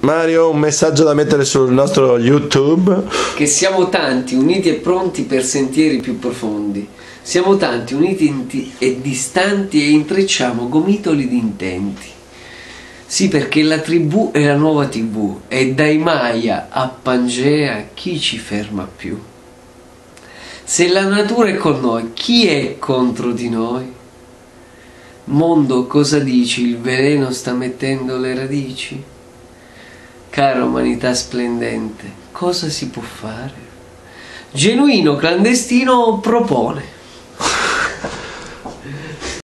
Mario, un messaggio da mettere sul nostro YouTube. Che siamo tanti, uniti e pronti per sentieri più profondi. Siamo tanti, uniti e distanti e intrecciamo gomitoli di intenti. Sì, perché la tribù è la nuova tv e dai Maya a Pangea chi ci ferma più? Se la natura è con noi, chi è contro di noi? Mondo, cosa dici? Il veleno sta mettendo le radici? cara umanità splendente, cosa si può fare? Genuino clandestino propone.